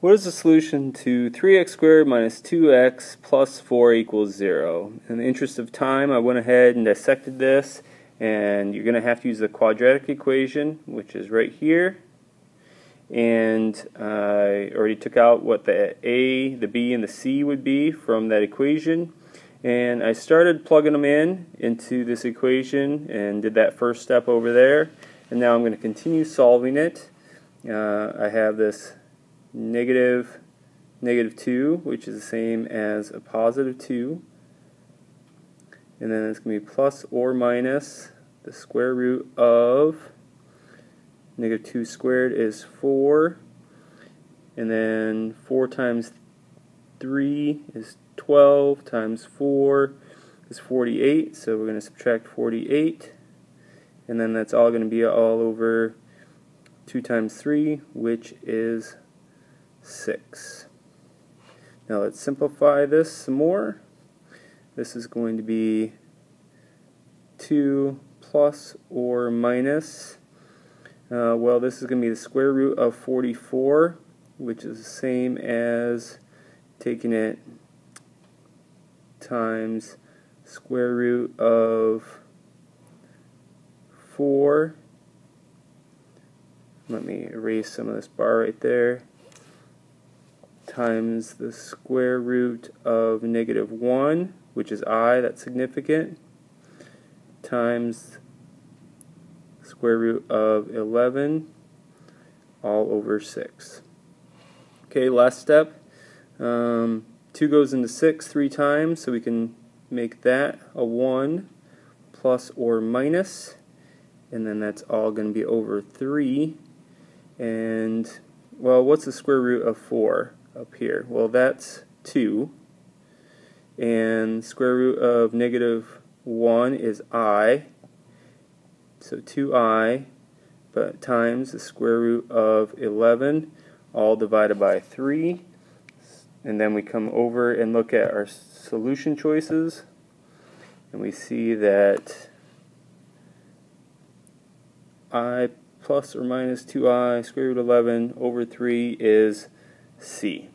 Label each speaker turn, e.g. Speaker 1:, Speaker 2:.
Speaker 1: What is the solution to 3x squared minus 2x plus 4 equals 0? In the interest of time, I went ahead and dissected this, and you're going to have to use the quadratic equation, which is right here. And I already took out what the a, the b, and the c would be from that equation. And I started plugging them in into this equation and did that first step over there. And now I'm going to continue solving it. Uh, I have this negative negative 2, which is the same as a positive 2. And then it's going to be plus or minus the square root of negative 2 squared is 4. And then 4 times 3 is 12 times 4 is 48. So we're going to subtract 48. And then that's all going to be all over 2 times 3, which is 6. Now let's simplify this some more. This is going to be 2 plus or minus. Uh, well, this is going to be the square root of 44, which is the same as taking it times square root of 4. Let me erase some of this bar right there times the square root of negative 1, which is i, that's significant, times square root of 11, all over 6. Okay, last step. Um, 2 goes into 6 three times, so we can make that a 1 plus or minus, and then that's all going to be over 3. And, well, what's the square root of 4? up here? Well, that's 2. And square root of negative 1 is i. So 2i, but times the square root of 11, all divided by 3. And then we come over and look at our solution choices. And we see that i plus or minus 2i square root 11 over 3 is C.